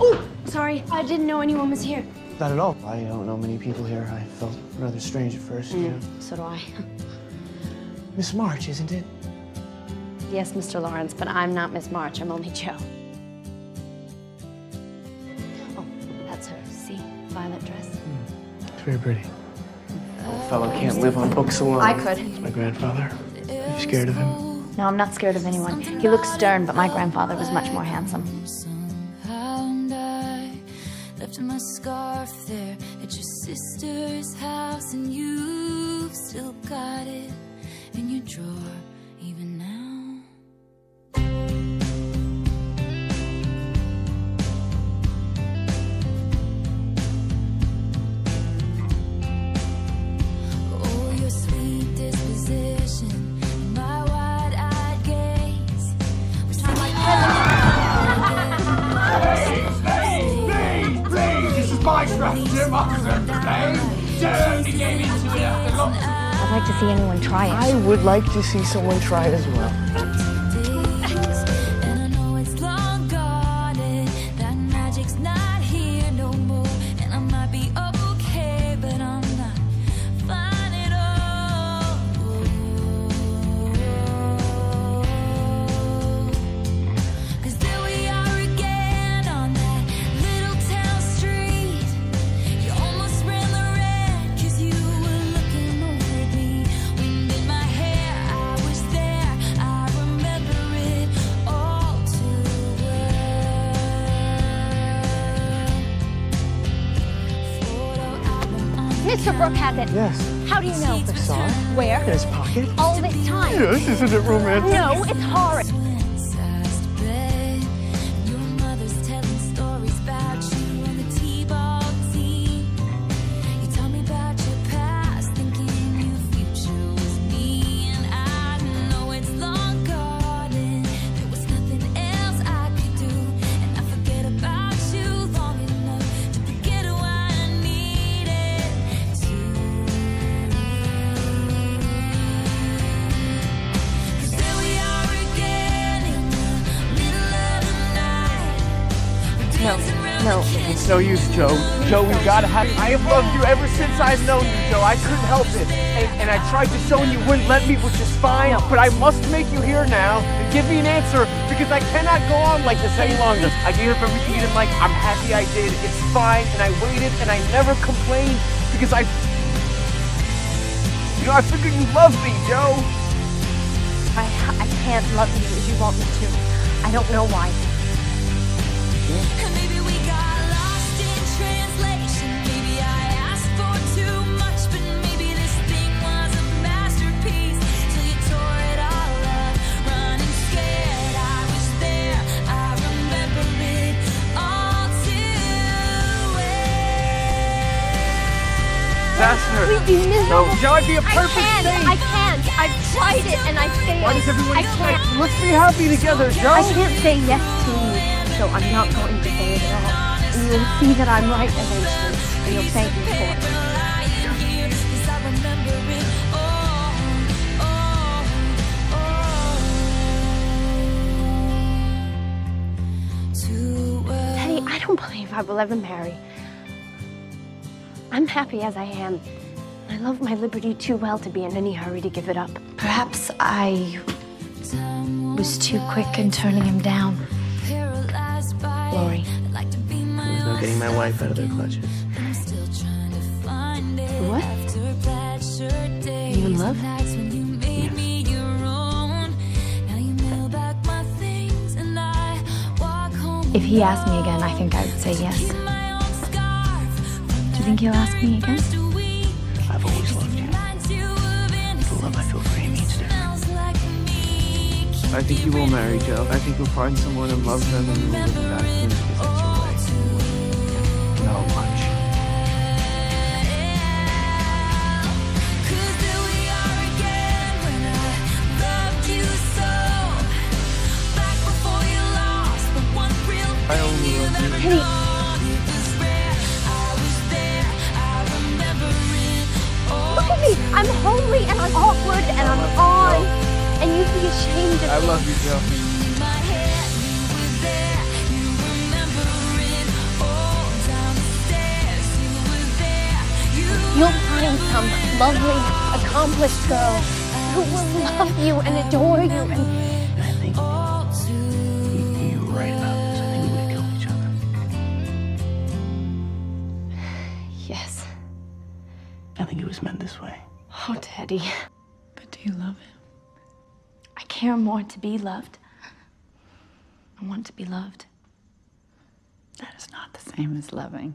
Oh, sorry. I didn't know anyone was here. Not at all. I don't know many people here. I felt rather strange at first, you mm, know. So do I. Miss March, isn't it? Yes, Mr. Laurence, but I'm not Miss March. I'm only Jo. Oh, that's her. See? Violet dress. Hmm. It's very pretty. Uh, Old fellow can't live on books alone. I could. It's My grandfather. Are you scared of him? No, I'm not scared of anyone. He looks stern, but my grandfather was much more handsome. Left my scarf there at your sister's house, and you've still got it in your drawer even now. After long. I'd like to see anyone try it. I would like to see someone try it as well. Mr. Brooke has it. Yes. How do you know? I saw it. Where? In his pocket. All this time. Yes, isn't it romantic? No, it's horrid. No, no. It's no use, Jo. Jo, we've gotta have. I have loved you ever since I've known you, Jo. I couldn't help it. And, and I tried to show you wouldn't let me, which is fine. But I must make you here now and give me an answer because I cannot go on like this any longer. I gave up everything you didn't like. I'm happy I did. It's fine. And I waited and I never complained because I. You know, I figured you loved me, Jo. I, I can't love you as you want me to. I don't know why. And her. We'd be miserable. No, Jo, I'd be a I perfect can't. thing. I can't. I've tried it and I failed. Why does everyone I can't. Let's be happy together, Jo. I can't say yes to you, so I'm not going to say it at all. And you'll see that I'm right eventually, and you'll thank me for it. I. Penny, I don't believe I will ever marry. I'm happy as I am. I love my liberty too well to be in any hurry to give it up. Perhaps I was too quick in turning him down. Laurie. I'd like to be my There's no getting my wife out of their clutches. I'm still trying to find it. What? After plaid shirt days You in love? and nights when you made me your own. Now you mail back my things and I walk home. If he asked me again, I think I would say yes. You think he'll ask me again? Just a week. I've always loved you. Reminds you of The love I feel for you means different. smells like me. I think you will marry Jo. I think you'll find someone and love them and you will live in that soon because that's your way. No much. Cause there we are again when I loved you so. Back I'm homely and I'm awkward and I'm on. and you'd be ashamed of me. I love you, Jo. You'll find some lovely, accomplished girl who will love you and adore you and I think it was meant this way. Oh, Daddy. But do you love him? I care more to be loved. I want to be loved. That is not the same as loving.